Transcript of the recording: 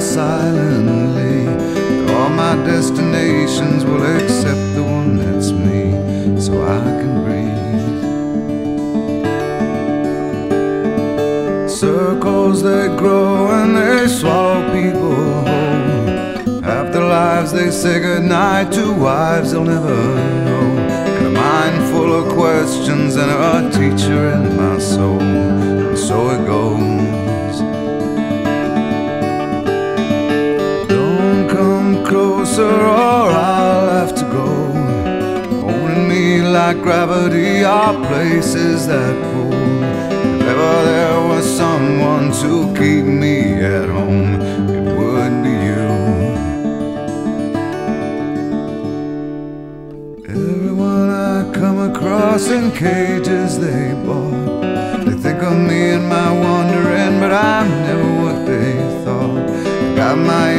silently. All my destinations will accept the one that's me, so I can breathe. Circles they grow and they swallow people whole. After lives they say goodnight to wives they'll never know. And a mind full of questions and a teacher in my soul. And so it goes. answer or I'll have to go. Holding me like gravity are places that pull. If ever there was someone to keep me at home, it would be you. Everyone I come across in cages they bought. They think of me and my wandering, but I'm never what they thought. Got my